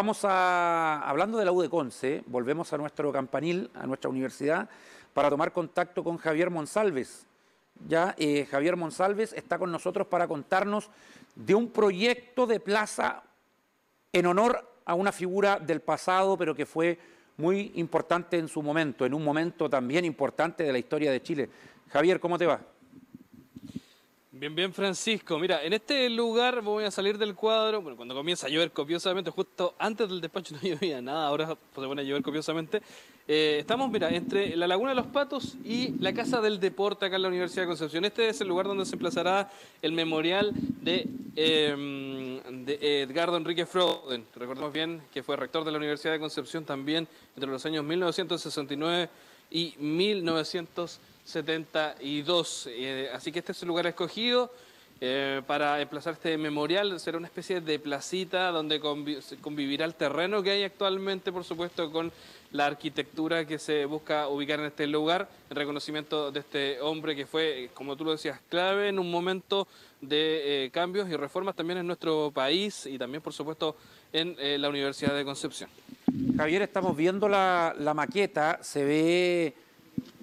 Vamos a, hablando de la U de Conce, volvemos a nuestro campanil, a nuestra universidad, para tomar contacto con Javier Monsalves. Ya eh, Javier Monsalves está con nosotros para contarnos de un proyecto de plaza en honor a una figura del pasado, pero que fue muy importante en su momento, en un momento también importante de la historia de Chile. Javier, ¿cómo te va? Bien, bien, Francisco. Mira, en este lugar voy a salir del cuadro. Bueno, cuando comienza a llover copiosamente, justo antes del despacho no llovía nada, ahora se pone a llover copiosamente. Eh, estamos, mira, entre la Laguna de los Patos y la Casa del Deporte acá en la Universidad de Concepción. Este es el lugar donde se emplazará el memorial de, em, de Edgardo Enrique Froden. Recordemos bien que fue rector de la Universidad de Concepción también entre los años 1969 y 1970. 72. Eh, así que este es el lugar escogido eh, para emplazar este memorial. Será una especie de placita donde convivirá el terreno que hay actualmente, por supuesto, con la arquitectura que se busca ubicar en este lugar, en reconocimiento de este hombre que fue, como tú lo decías, clave en un momento de eh, cambios y reformas también en nuestro país y también, por supuesto, en la Universidad de Concepción. Javier, estamos viendo la, maqueta, se ve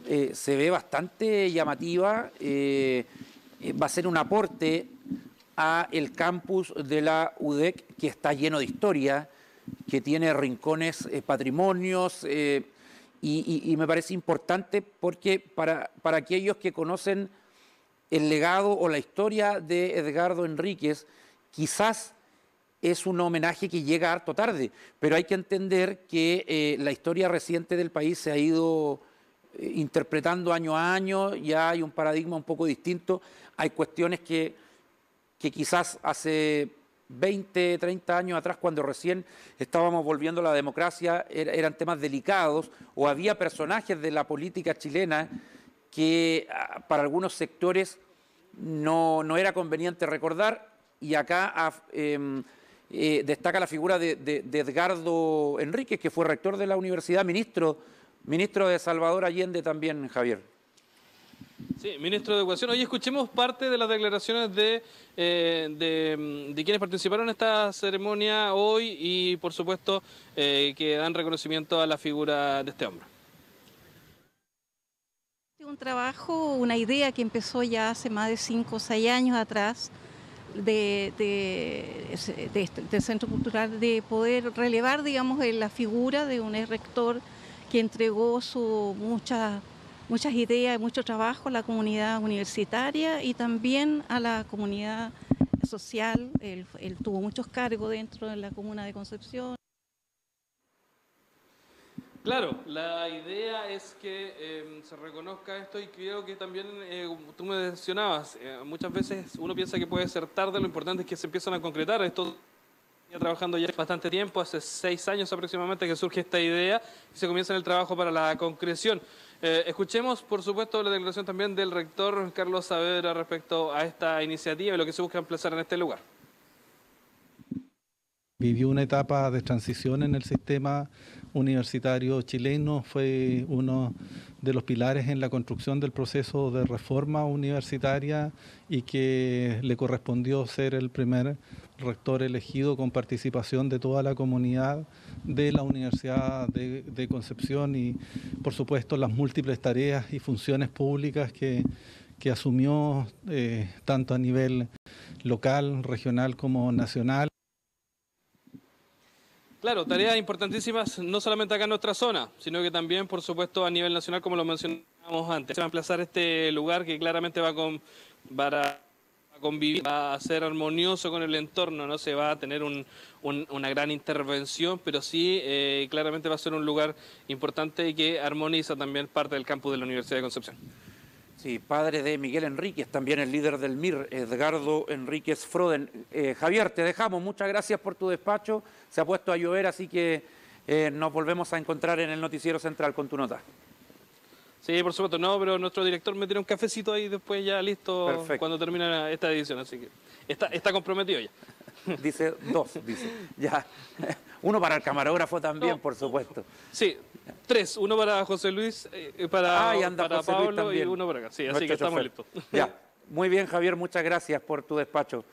eh, se ve bastante llamativa. Eh, eh, va a ser un aporte a el campus de la UDEC que está lleno de historia, que tiene rincones, patrimonios, y, me parece importante porque para, para aquellos que conocen el legado o la historia de Edgardo Enríquez, quizás es un homenaje que llega harto tarde, pero hay que entender que la historia reciente del país se ha ido eh, interpretando año a año, ya hay un paradigma un poco distinto, hay cuestiones que, que quizás hace 20, 30 años atrás, cuando recién estábamos volviendo a la democracia, er, eran temas delicados, o había personajes de la política chilena que ah, para algunos sectores no, era conveniente recordar, y acá em, eh, destaca la figura de, de Edgardo Enríquez, que fue rector de la universidad, ministro Ministro de Salvador Allende también, Javier. Sí, ministro de Educación. Hoy escuchemos parte de las declaraciones de, eh, de, quienes participaron en esta ceremonia hoy y, por supuesto, eh, que dan reconocimiento a la figura de este hombre. Un trabajo, una idea que empezó ya hace más de cinco o seis años atrás de, de, Centro Cultural de poder relevar, digamos, la figura de un rector que entregó su muchas muchas ideas y mucho trabajo a la comunidad universitaria y también a la comunidad social. Él, tuvo muchos cargos dentro de la comuna de Concepción. Claro, la idea es que em, se reconozca esto y creo que también, eh, tú me mencionabas, eh, muchas veces uno piensa que puede ser tarde, lo importante es que se empiezan a concretar estos trabajando ya bastante tiempo, hace seis años aproximadamente que surge esta idea y se comienza el trabajo para la concreción. Eh, escuchemos, por supuesto, la declaración también del rector Carlos Saavedra respecto a esta iniciativa y lo que se busca emplazar en este lugar. Vivió una etapa de transición en el sistema universitario chileno, fue uno de los pilares en la construcción del proceso de reforma universitaria y que le correspondió ser el primer rector elegido con participación de toda la comunidad de la Universidad de, Concepción y por supuesto las múltiples tareas y funciones públicas que, asumió eh, tanto a nivel local, regional como nacional. Claro, tareas importantísimas no solamente acá en nuestra zona, sino que también, por supuesto, a nivel nacional, como lo mencionamos antes. Se va a emplazar este lugar que claramente va con, convivir, va a ser armonioso con el entorno, no se va a tener una gran intervención, pero sí eh, claramente va a ser un lugar importante y que armoniza también parte del campus de la Universidad de Concepción. Sí, padre de Miguel Enríquez, también el líder del MIR, Edgardo Enríquez Froden. Eh, Javier, te dejamos, muchas gracias por tu despacho, se ha puesto a llover, así que eh, nos volvemos a encontrar en el Noticiero Central con tu nota. Sí, por supuesto, no, pero nuestro director me tiene un cafecito ahí después ya listo cuando termine esta edición, así que está, está comprometido ya. dice dos, dice. Ya. Uno para el camarógrafo también, por supuesto. Sí, tres. Uno para José Luis, eh, para, para Pablo y uno para acá. Sí, así que estamos listos. Ya. Muy bien, Javier, muchas gracias por tu despacho.